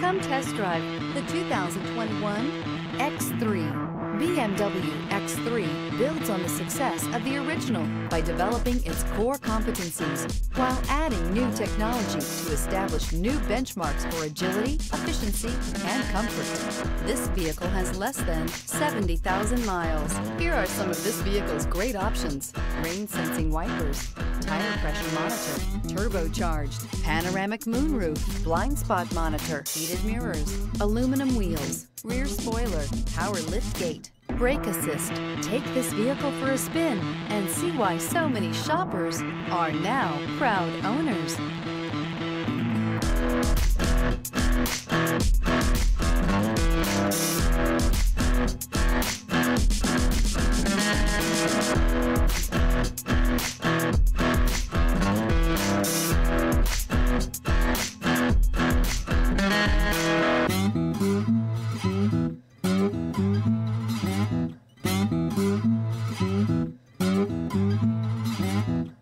Come test drive the 2021 X3. BMW X3 builds on the success of the original by developing its core competencies while adding new technology to establish new benchmarks for agility, efficiency, and comfort. This vehicle has less than 70,000 miles. Here are some of this vehicle's great options. Rain sensing wipers, tire pressure monitor, turbocharged, panoramic moonroof, blind spot monitor, heated mirrors, aluminum wheels, rear spoiler, power lift gate, brake assist. Take this vehicle for a spin and see why so many shoppers are now proud owners. Mm-hmm.